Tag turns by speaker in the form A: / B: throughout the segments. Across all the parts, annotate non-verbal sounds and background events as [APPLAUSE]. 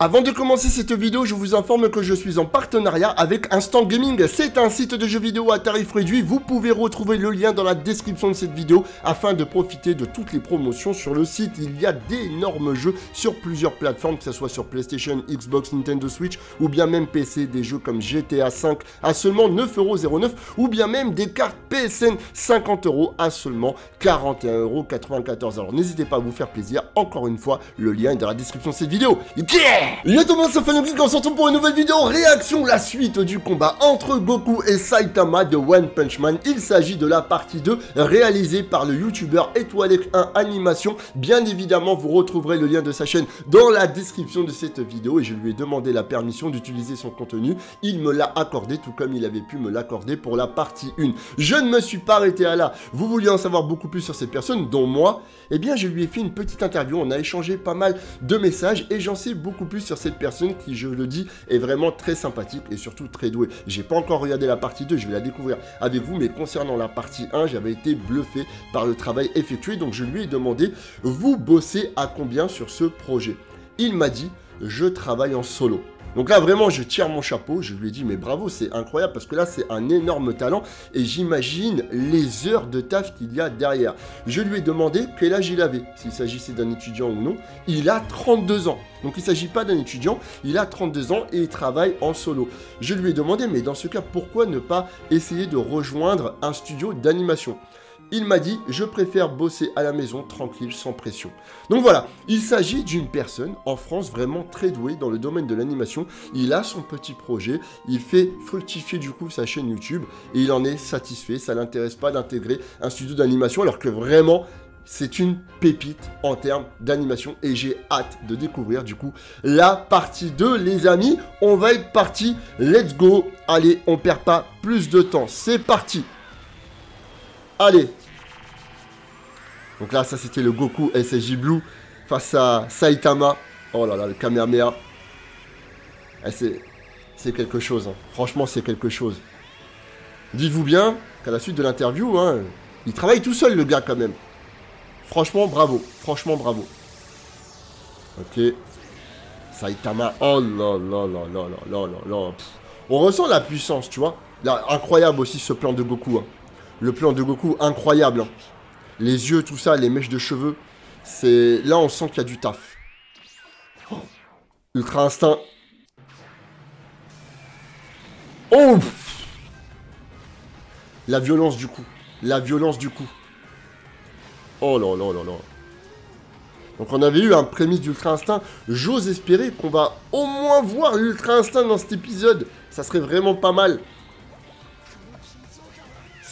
A: Avant de commencer cette vidéo, je vous informe que je suis en partenariat avec Instant Gaming. C'est un site de jeux vidéo à tarif réduit. Vous pouvez retrouver le lien dans la description de cette vidéo afin de profiter de toutes les promotions sur le site. Il y a d'énormes jeux sur plusieurs plateformes, que ce soit sur PlayStation, Xbox, Nintendo Switch ou bien même PC. Des jeux comme GTA 5 à seulement 9,09€ ou bien même des cartes PSN 50€ à seulement 41,94€. Alors n'hésitez pas à vous faire plaisir. Encore une fois, le lien est dans la description de cette vidéo. Yeah Yo tout le monde, c'est Fanobik, on se retrouve pour une nouvelle vidéo réaction, la suite du combat entre Goku et Saitama de One Punch Man. Il s'agit de la partie 2 réalisée par le youtubeur Étoilé 1 Animation. Bien évidemment, vous retrouverez le lien de sa chaîne dans la description de cette vidéo et je lui ai demandé la permission d'utiliser son contenu. Il me l'a accordé tout comme il avait pu me l'accorder pour la partie 1. Je ne me suis pas arrêté à là. Vous vouliez en savoir beaucoup plus sur cette personne, dont moi Eh bien, je lui ai fait une petite interview. On a échangé pas mal de messages et j'en sais beaucoup plus sur cette personne qui, je le dis, est vraiment très sympathique et surtout très douée. J'ai pas encore regardé la partie 2, je vais la découvrir avec vous, mais concernant la partie 1, j'avais été bluffé par le travail effectué, donc je lui ai demandé, vous bossez à combien sur ce projet? Il m'a dit, je travaille en solo. Donc là, vraiment, je tire mon chapeau. Je lui ai dit, mais bravo, c'est incroyable parce que là, c'est un énorme talent et j'imagine les heures de taf qu'il y a derrière. Je lui ai demandé quel âge il avait, s'il s'agissait d'un étudiant ou non. Il a 32 ans. Donc il ne s'agit pas d'un étudiant, il a 32 ans et il travaille en solo. Je lui ai demandé, mais dans ce cas, pourquoi ne pas essayer de rejoindre un studio d'animation? Il m'a dit je préfère bosser à la maison tranquille sans pression. Donc voilà, il s'agit d'une personne en France vraiment très douée dans le domaine de l'animation. Il a son petit projet, il fait fructifier du coup sa chaîne YouTube et il en est satisfait. Ça l'intéresse pas d'intégrer un studio d'animation alors que vraiment c'est une pépite en termes d'animation et j'ai hâte de découvrir du coup la partie 2 les amis. On va être parti, let's go. Allez, on perd pas plus de temps. C'est parti. Allez. Donc là, ça c'était le Goku SSJ Blue face à Saitama. Oh là là, le Kamehameha. Eh, c'est quelque chose. Hein. Franchement, c'est quelque chose. Dites-vous bien qu'à la suite de l'interview, hein, il travaille tout seul, le gars, quand même. Franchement, bravo. Franchement, bravo. Ok. Saitama. Oh là là là là là là là On ressent la puissance, tu vois. Là, incroyable aussi ce plan de Goku. Hein. Le plan de Goku, incroyable. Hein. Les yeux, tout ça, les mèches de cheveux. C'est Là, on sent qu'il y a du taf. Ultra instinct. Oh La violence du coup. La violence du coup. Oh là là là là. Donc on avait eu un prémisse d'Ultra Instinct. J'ose espérer qu'on va au moins voir l'Ultra Instinct dans cet épisode. Ça serait vraiment pas mal.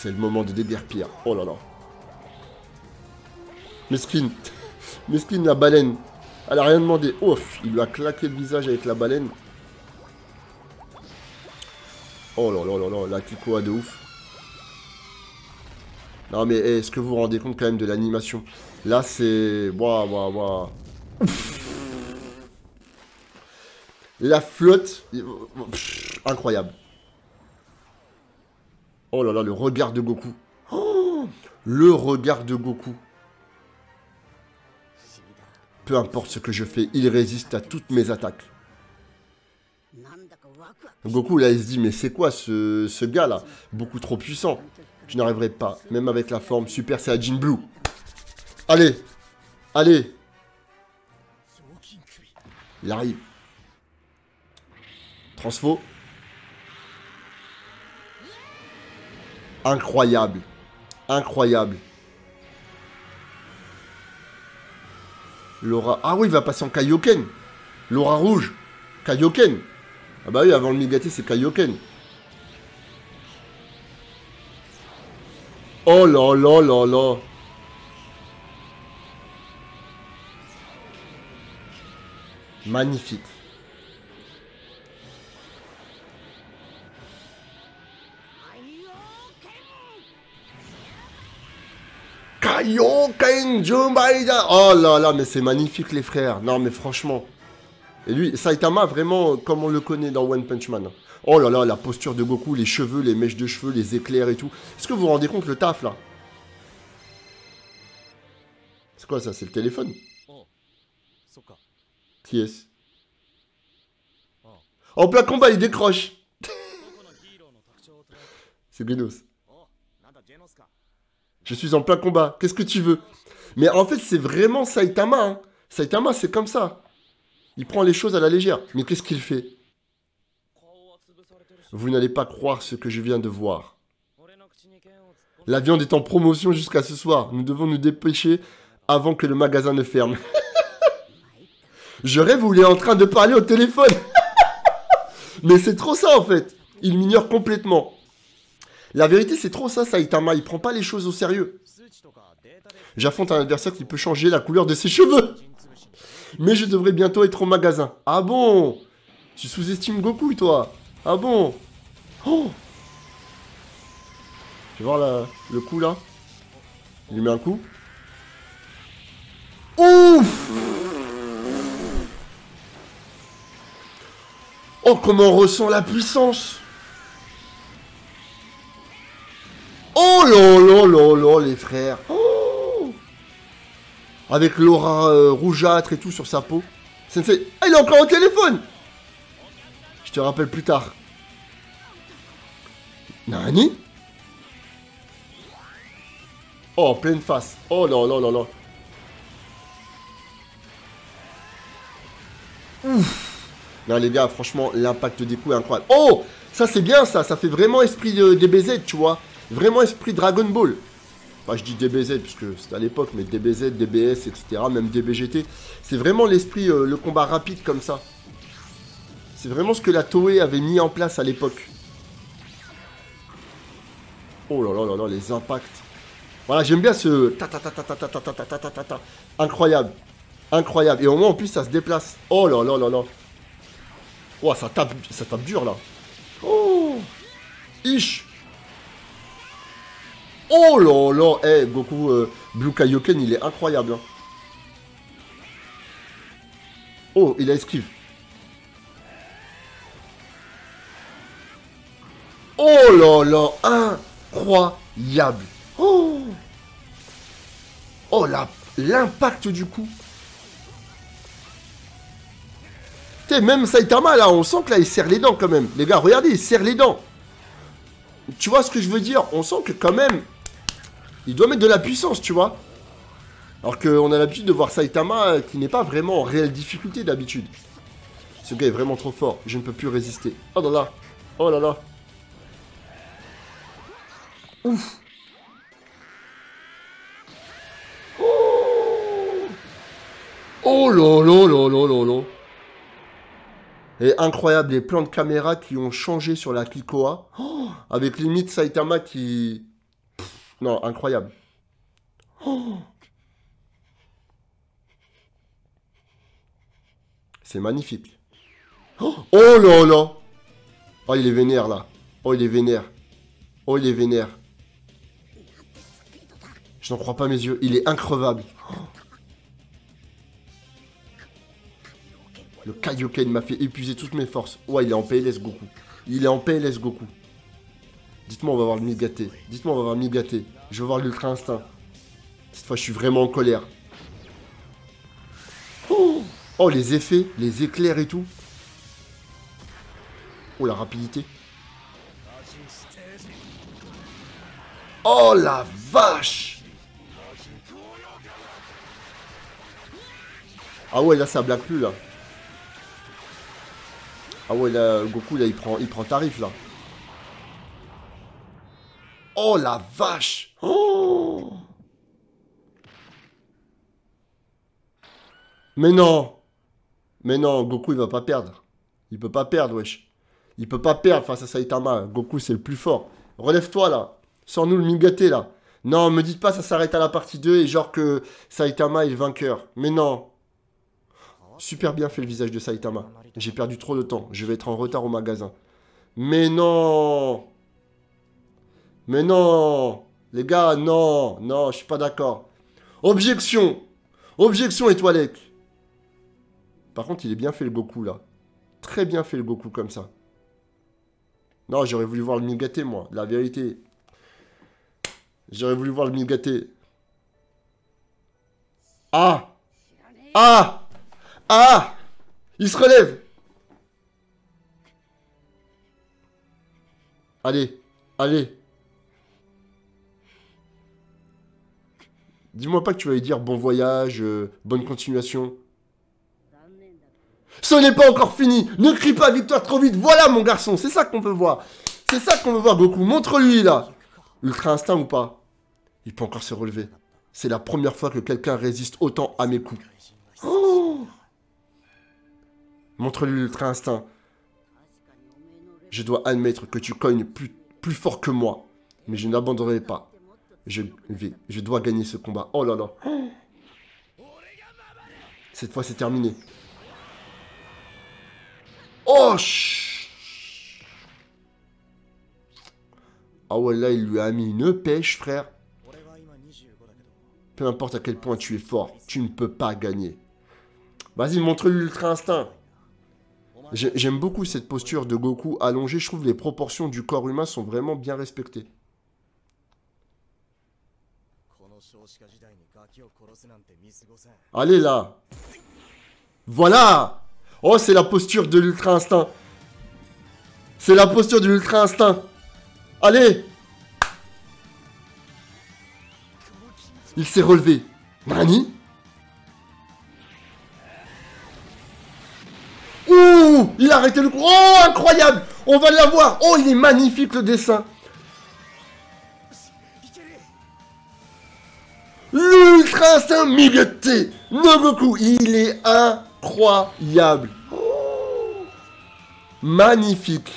A: C'est le moment de déguerpir. Oh là là. Mesquine. Mesquine, la baleine. Elle a rien demandé. Ouf, il lui a claqué le visage avec la baleine. Oh là là là là, la Kikoa de ouf. Non mais est-ce que vous vous rendez compte quand même de l'animation? Là c'est... Waouh, waouh, waouh. La flotte... Incroyable. Oh là là, le regard de Goku. Oh, le regard de Goku. Peu importe ce que je fais, il résiste à toutes mes attaques. Goku, là, il se dit, mais c'est quoi ce, ce gars-là? Beaucoup trop puissant. Je n'arriverai pas, même avec la forme Super Saiyajin Blue. Allez Allez Il arrive. Transfo. Incroyable. Incroyable. L'aura... Ah oui, il va passer en Kaioken. L'aura rouge. Kaioken. Ah bah oui, avant le Migati, c'est Kaioken. Oh là là là là. Magnifique. Oh là là, mais c'est magnifique les frères. Non mais franchement. Et lui, Saitama, vraiment comme on le connaît dans One Punch Man. Oh là là, la posture de Goku, les cheveux, les mèches de cheveux, les éclairs et tout. Est-ce que vous vous rendez compte le taf là C'est quoi ça C'est le téléphone Qui est-ce En plein combat, il décroche. [LAUGHS] C'est Genos. Je suis en plein combat. Qu'est-ce que tu veux? Mais en fait, c'est vraiment Saitama. Hein. Saitama, c'est comme ça. Il prend les choses à la légère. Mais qu'est-ce qu'il fait? Vous n'allez pas croire ce que je viens de voir. La viande est en promotion jusqu'à ce soir. Nous devons nous dépêcher avant que le magasin ne ferme. je rêve où il est en train de parler au téléphone. [LAUGHS] Mais c'est trop ça en fait. Il m'ignore complètement. La vérité, c'est trop ça, Saitama. Il prend pas les choses au sérieux. J'affronte un adversaire qui peut changer la couleur de ses cheveux. Mais je devrais bientôt être au magasin. Ah bon? Tu sous-estimes Goku, toi? Ah bon? Oh Tu vois le coup, là? Il lui met un coup. Ouf Oh, comment on ressent la puissance là là les frères. Oh Avec l'aura euh, rougeâtre et tout sur sa peau. Sensei... Ah, il est encore au téléphone Je te rappelle plus tard. Nani? Oh, pleine face. Oh là là là là. Ouf Non les gars, franchement, l'impact des coups est incroyable. Oh Ça c'est bien ça, ça fait vraiment esprit de DBZ, tu vois. Vraiment esprit Dragon Ball. Enfin, je dis DBZ puisque c'était à l'époque, mais DBZ, DBS, etc., même DBGT. C'est vraiment l'esprit, euh, le combat rapide comme ça. C'est vraiment ce que la Toei avait mis en place à l'époque. Oh là là là là, les impacts. Voilà, j'aime bien ce Incroyable. Incroyable. Et au moins, en plus, ça se déplace. Oh là là là là. Oh, ça tape, ça tape dur, là. Oh Ish Oh là là Eh, Goku euh, Blue Kaioken, il est incroyable. Hein. Oh, il a esquive. Oh là là Incroyable Oh Oh l'impact du coup T'es même Saitama là, on sent que là il serre les dents quand même. Les gars, regardez, il serre les dents. Tu vois ce que je veux dire? On sent que quand même, il doit mettre de la puissance, tu vois. Alors qu'on a l'habitude de voir Saitama euh, qui n'est pas vraiment en réelle difficulté d'habitude. Ce gars est vraiment trop fort. Je ne peux plus résister. Oh là là. Oh là là. Ouf. Oh, oh là là là là là là. Et incroyable, les plans de caméra qui ont changé sur la Kikoa. Oh, avec limite Saitama qui non, incroyable. C'est magnifique. Oh là là Oh, il est vénère, là. Oh, il est vénère. Oh, il est vénère. Je n'en crois pas mes yeux. Il est increvable. Le Kaioken m'a fait épuiser toutes mes forces. Ouais, il est en PLS Goku. Il est en PLS Goku. Dites-moi, on va voir le gâté. Dites-moi, on va voir le gâté. Je veux voir l'Ultra Instinct. Cette fois, je suis vraiment en colère. Oh, oh, les effets, les éclairs et tout. Oh, la rapidité. Oh, la vache Ah ouais, là, ça blague plus, là. Ah ouais, là, Goku, là, il prend, il prend tarif, là. Oh la vache oh Mais non Mais non, Goku il va pas perdre. Il peut pas perdre, wesh. Il peut pas perdre face à Saitama. Goku c'est le plus fort. Relève-toi là. Sors-nous le Migaté là. Non, me dites pas ça s'arrête à la partie 2 et genre que Saitama est le vainqueur. Mais non. Super bien fait le visage de Saitama. J'ai perdu trop de temps. Je vais être en retard au magasin. Mais non mais non Les gars, non Non, je suis pas d'accord. Objection Objection, étoilette Par contre, il est bien fait le Goku, là. Très bien fait le Goku, comme ça. Non, j'aurais voulu voir le Migaté, moi. La vérité. J'aurais voulu voir le Migaté. Ah Ah Ah Il se relève Allez, allez. Dis-moi pas que tu vas lui dire bon voyage, euh, bonne continuation. Ce n'est pas encore fini Ne crie pas victoire trop vite Voilà mon garçon, c'est ça qu'on veut voir C'est ça qu'on veut voir Goku, montre-lui là Ultra instinct ou pas? Il peut encore se relever. C'est la première fois que quelqu'un résiste autant à mes coups. Oh montre-lui l'ultra instinct. Je dois admettre que tu cognes plus, plus fort que moi. Mais je n'abandonnerai pas. Je vais, je dois gagner ce combat. Oh là là. Cette fois, c'est terminé. Oh Ah ouais, là, il lui a mis une pêche, frère. Peu importe à quel point tu es fort, tu ne peux pas gagner. Vas-y, montre-lui l'ultra instinct. J'aime beaucoup cette posture de Goku allongé. Je trouve les proportions du corps humain sont vraiment bien respectées. Allez là Voilà Oh, c'est la posture de l'ultra instinct. C'est la posture de l'ultra instinct. Allez Il s'est relevé. Nani? Ouh Il a arrêté le coup. Oh, incroyable On va l'avoir. Oh, il est magnifique le dessin. L'ultra instinct Migoté Nogoku, il est incroyable. Magnifique.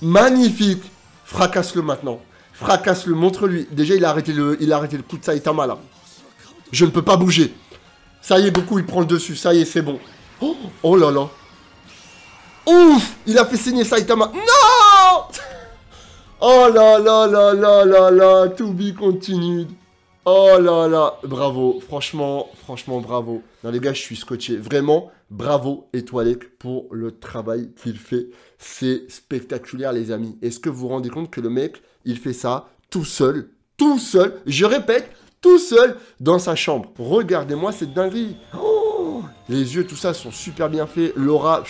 A: Magnifique. Fracasse-le maintenant. Fracasse-le, montre-lui. Déjà, il a, arrêté le, il a arrêté le coup de Saitama, là. Je ne peux pas bouger. Ça y est, Goku, il prend le dessus. Ça y est, c'est bon. Oh, oh là là. Ouf Il a fait saigner Saitama. Non [LAUGHS] Oh là là là là là là, to be continued. Oh là là, bravo, franchement, franchement, bravo. Non les gars, je suis scotché. Vraiment, bravo Étoilek pour le travail qu'il fait. C'est spectaculaire les amis. Est-ce que vous vous rendez compte que le mec, il fait ça tout seul, tout seul, je répète, tout seul dans sa chambre? Regardez-moi cette dinguerie. Oh les yeux, tout ça sont super bien faits. L'aura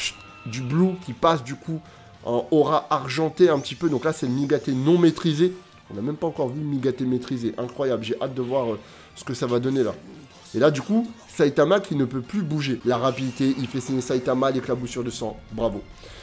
A: du blue qui passe du coup en aura argenté un petit peu. Donc là, c'est le Migaté non maîtrisé. On n'a même pas encore vu le Migaté maîtrisé. Incroyable. J'ai hâte de voir euh, ce que ça va donner là. Et là, du coup, Saitama qui ne peut plus bouger. La rapidité, il fait signer Saitama, l'éclaboussure de sang. Bravo.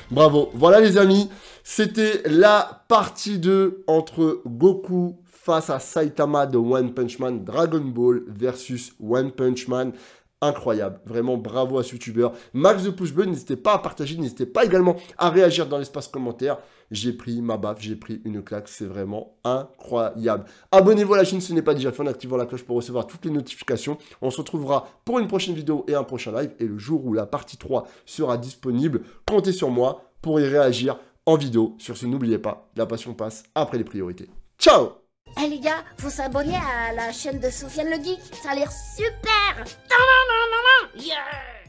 A: Bravo. Voilà les amis, c'était la partie 2 entre Goku face à Saitama de One Punch Man, Dragon Ball versus One Punch Man incroyable. Vraiment bravo à ce youtubeur. Max de pouce bleu, n'hésitez pas à partager, n'hésitez pas également à réagir dans l'espace commentaire. J'ai pris ma baffe, j'ai pris une claque, c'est vraiment incroyable. Abonnez-vous à la chaîne ce n'est pas déjà fait en activant la cloche pour recevoir toutes les notifications. On se retrouvera pour une prochaine vidéo et un prochain live. Et le jour où la partie 3 sera disponible, comptez sur moi pour y réagir en vidéo. Sur ce, n'oubliez pas, la passion passe après les priorités. Ciao
B: Eh les gars, faut s'abonner à la chaîne de Sofiane le Geek, ça a l'air super. Yeah